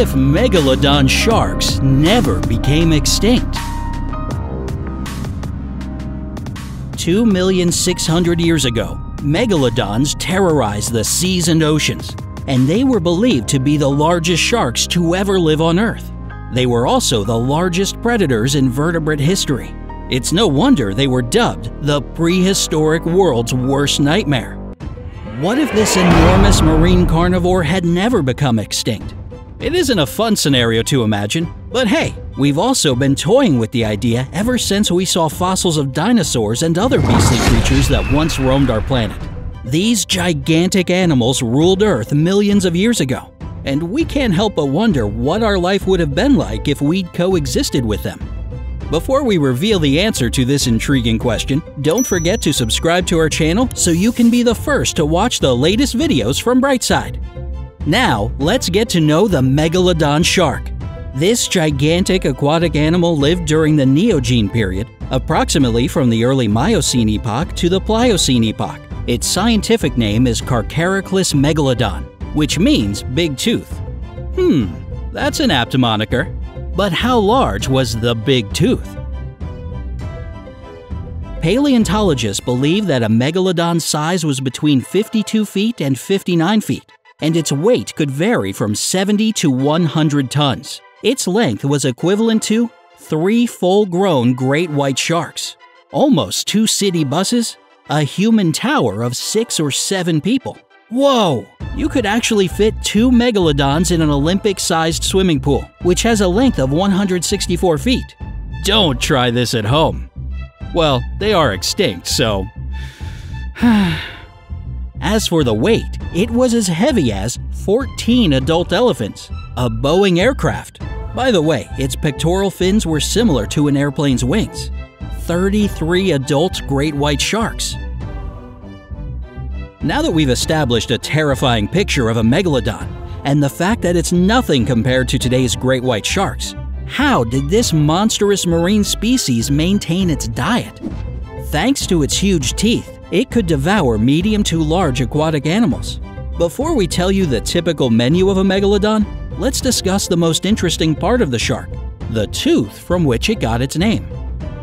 If megalodon sharks never became extinct? 2,600,000 years ago, megalodons terrorized the seas and oceans, and they were believed to be the largest sharks to ever live on Earth. They were also the largest predators in vertebrate history. It's no wonder they were dubbed the prehistoric world's worst nightmare. What if this enormous marine carnivore had never become extinct? It isn't a fun scenario to imagine, but hey, we've also been toying with the idea ever since we saw fossils of dinosaurs and other beastly creatures that once roamed our planet. These gigantic animals ruled Earth millions of years ago, and we can't help but wonder what our life would have been like if we'd coexisted with them. Before we reveal the answer to this intriguing question, don't forget to subscribe to our channel so you can be the first to watch the latest videos from Brightside. Now, let's get to know the Megalodon shark. This gigantic aquatic animal lived during the Neogene period, approximately from the early Miocene epoch to the Pliocene epoch. Its scientific name is Carcharocles megalodon, which means big tooth. Hmm, that's an apt moniker. But how large was the big tooth? Paleontologists believe that a megalodon's size was between 52 feet and 59 feet and its weight could vary from 70 to 100 tons. Its length was equivalent to three full grown great white sharks, almost two city buses, a human tower of six or seven people. Whoa! You could actually fit two megalodons in an Olympic sized swimming pool, which has a length of 164 feet. Don't try this at home. Well, they are extinct, so. As for the weight, it was as heavy as 14 adult elephants, a Boeing aircraft. By the way, its pectoral fins were similar to an airplane's wings. 33 adult great white sharks. Now that we've established a terrifying picture of a megalodon, and the fact that it's nothing compared to today's great white sharks, how did this monstrous marine species maintain its diet? Thanks to its huge teeth, it could devour medium to large aquatic animals. Before we tell you the typical menu of a megalodon, let's discuss the most interesting part of the shark the tooth from which it got its name.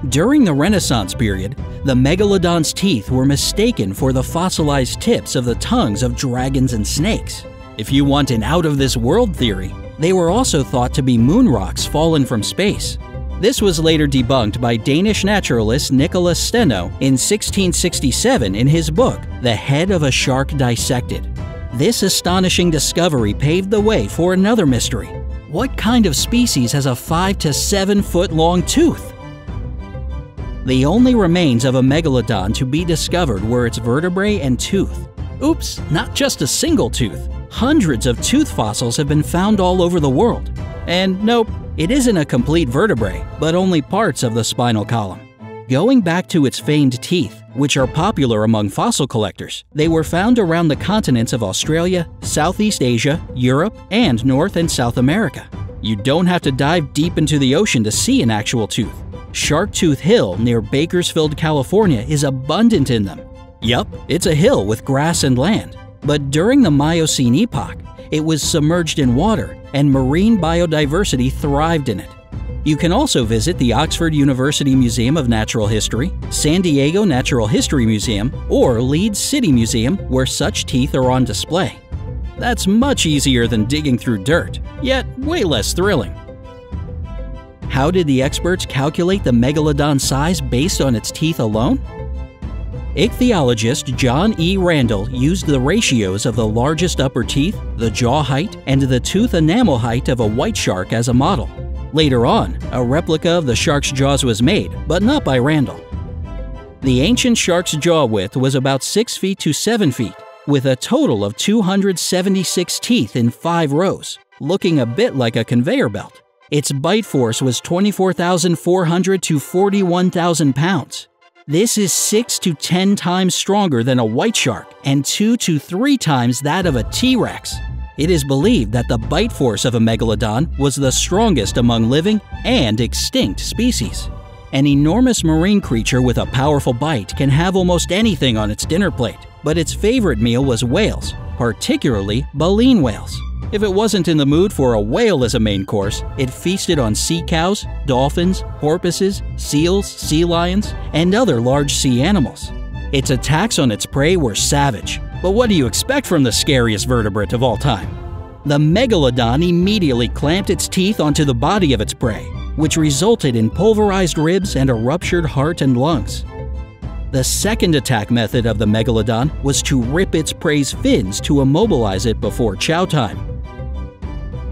During the Renaissance period, the megalodon's teeth were mistaken for the fossilized tips of the tongues of dragons and snakes. If you want an out of this world theory, they were also thought to be moon rocks fallen from space. This was later debunked by Danish naturalist Nicholas Steno in 1667 in his book, The Head of a Shark Dissected. This astonishing discovery paved the way for another mystery. What kind of species has a 5 to 7 foot long tooth? The only remains of a megalodon to be discovered were its vertebrae and tooth. Oops, not just a single tooth. Hundreds of tooth fossils have been found all over the world. And nope, it isn't a complete vertebrae, but only parts of the spinal column. Going back to its famed teeth, which are popular among fossil collectors, they were found around the continents of Australia, Southeast Asia, Europe, and North and South America. You don't have to dive deep into the ocean to see an actual tooth. Sharktooth Hill near Bakersfield, California is abundant in them. Yup, it's a hill with grass and land. But during the Miocene epoch, it was submerged in water, and marine biodiversity thrived in it. You can also visit the Oxford University Museum of Natural History, San Diego Natural History Museum, or Leeds City Museum, where such teeth are on display. That's much easier than digging through dirt, yet way less thrilling. How did the experts calculate the megalodon size based on its teeth alone? Ichthyologist John E. Randall used the ratios of the largest upper teeth, the jaw height, and the tooth enamel height of a white shark as a model. Later on, a replica of the shark's jaws was made, but not by Randall. The ancient shark's jaw width was about 6 feet to 7 feet, with a total of 276 teeth in 5 rows, looking a bit like a conveyor belt. Its bite force was 24,400 to 41,000 pounds, this is 6 to 10 times stronger than a white shark and 2 to 3 times that of a T Rex. It is believed that the bite force of a megalodon was the strongest among living and extinct species. An enormous marine creature with a powerful bite can have almost anything on its dinner plate, but its favorite meal was whales, particularly baleen whales. If it wasn't in the mood for a whale as a main course, it feasted on sea cows, dolphins, porpoises, seals, sea lions, and other large sea animals. Its attacks on its prey were savage, but what do you expect from the scariest vertebrate of all time? The megalodon immediately clamped its teeth onto the body of its prey, which resulted in pulverized ribs and a ruptured heart and lungs. The second attack method of the megalodon was to rip its prey's fins to immobilize it before chow time.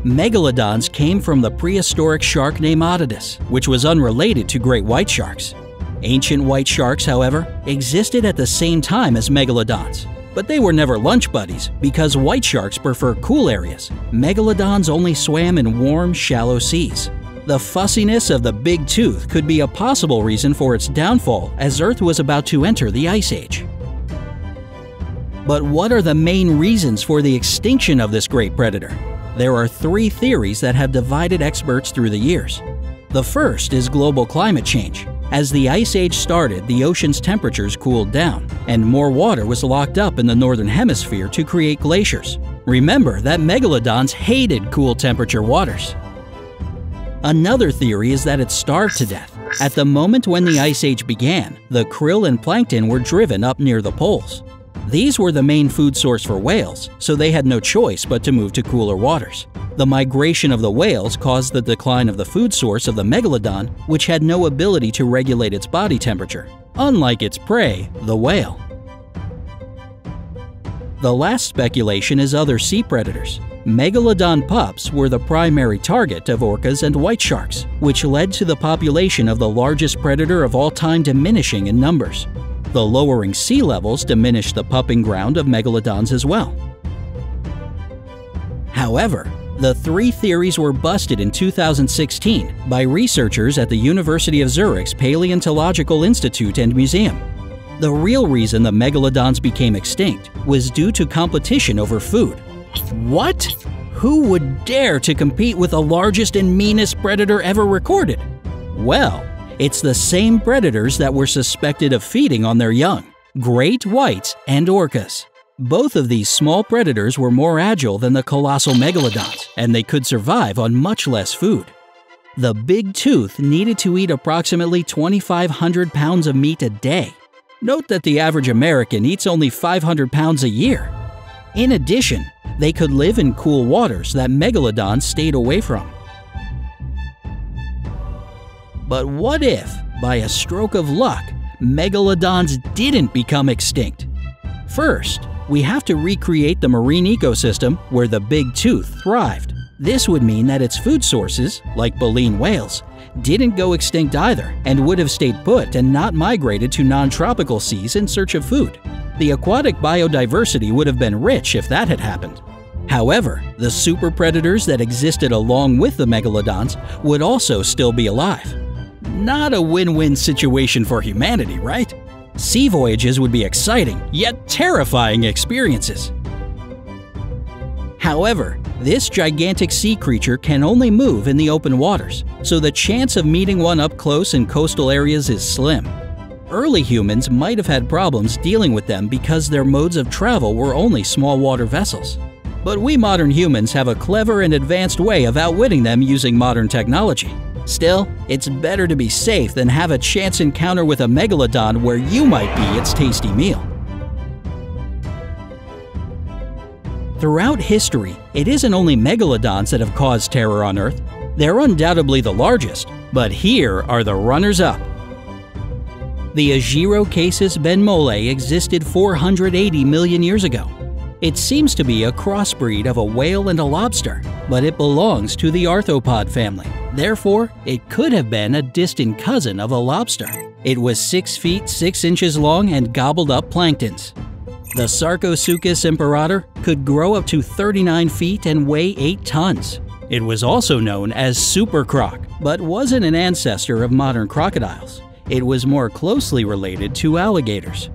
Megalodons came from the prehistoric shark Nematodus, which was unrelated to great white sharks. Ancient white sharks, however, existed at the same time as megalodons, but they were never lunch buddies because white sharks prefer cool areas. Megalodons only swam in warm, shallow seas. The fussiness of the big tooth could be a possible reason for its downfall as Earth was about to enter the Ice Age. But what are the main reasons for the extinction of this great predator? There are three theories that have divided experts through the years. The first is global climate change. As the Ice Age started, the ocean's temperatures cooled down, and more water was locked up in the northern hemisphere to create glaciers. Remember that megalodons hated cool temperature waters. Another theory is that it starved to death. At the moment when the Ice Age began, the krill and plankton were driven up near the poles. These were the main food source for whales, so they had no choice but to move to cooler waters. The migration of the whales caused the decline of the food source of the megalodon, which had no ability to regulate its body temperature, unlike its prey, the whale. The last speculation is other sea predators. Megalodon pups were the primary target of orcas and white sharks, which led to the population of the largest predator of all time diminishing in numbers. The lowering sea levels diminished the pupping ground of megalodons as well. However, the three theories were busted in 2016 by researchers at the University of Zurich's Paleontological Institute and Museum. The real reason the megalodons became extinct was due to competition over food. What? Who would dare to compete with the largest and meanest predator ever recorded? Well, it's the same predators that were suspected of feeding on their young great whites and orcas. Both of these small predators were more agile than the colossal megalodons, and they could survive on much less food. The big tooth needed to eat approximately 2,500 pounds of meat a day. Note that the average American eats only 500 pounds a year. In addition, they could live in cool waters that megalodons stayed away from. But what if, by a stroke of luck, megalodons didn't become extinct? First, we have to recreate the marine ecosystem where the big tooth thrived. This would mean that its food sources, like baleen whales, didn't go extinct either and would have stayed put and not migrated to non-tropical seas in search of food. The aquatic biodiversity would have been rich if that had happened. However, the super predators that existed along with the megalodons would also still be alive. Not a win-win situation for humanity, right? Sea voyages would be exciting, yet terrifying experiences. However, this gigantic sea creature can only move in the open waters, so the chance of meeting one up close in coastal areas is slim. Early humans might have had problems dealing with them because their modes of travel were only small water vessels. But we modern humans have a clever and advanced way of outwitting them using modern technology. Still, it's better to be safe than have a chance encounter with a megalodon where you might be its tasty meal. Throughout history, it isn't only megalodons that have caused terror on Earth. They're undoubtedly the largest, but here are the runners-up. The Aegirocassis benmoulai existed 480 million years ago. It seems to be a crossbreed of a whale and a lobster, but it belongs to the arthropod family. Therefore, it could have been a distant cousin of a lobster. It was 6 feet 6 inches long and gobbled up planktons. The Sarcosuchus imperator could grow up to 39 feet and weigh 8 tons. It was also known as super croc, but wasn't an ancestor of modern crocodiles. It was more closely related to alligators.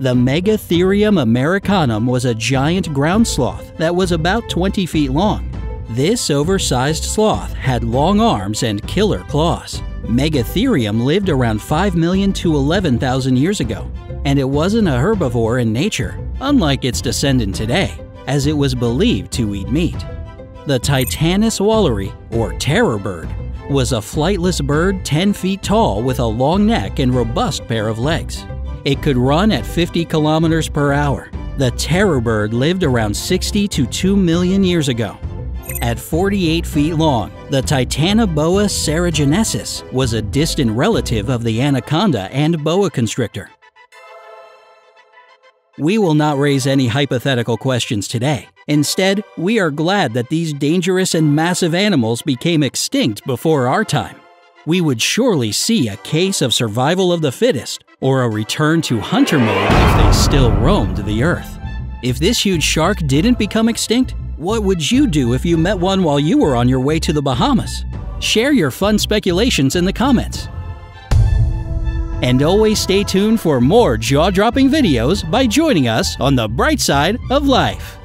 The Megatherium americanum was a giant ground sloth that was about 20 feet long. This oversized sloth had long arms and killer claws. Megatherium lived around 5 million to 11,000 years ago, and it wasn't a herbivore in nature, unlike its descendant today, as it was believed to eat meat. The Titanis walleri, or terror bird, was a flightless bird 10 feet tall with a long neck and robust pair of legs. It could run at 50 kilometers per hour. The terror bird lived around 60 to 2 million years ago. At 48 feet long, the Titanoboa cerrejonensis was a distant relative of the anaconda and boa constrictor. We will not raise any hypothetical questions today. Instead, we are glad that these dangerous and massive animals became extinct before our time. We would surely see a case of survival of the fittest or a return to hunter mode if they still roamed the earth. If this huge shark didn't become extinct, what would you do if you met one while you were on your way to the Bahamas? Share your fun speculations in the comments. And always stay tuned for more jaw dropping videos by joining us on the bright side of life.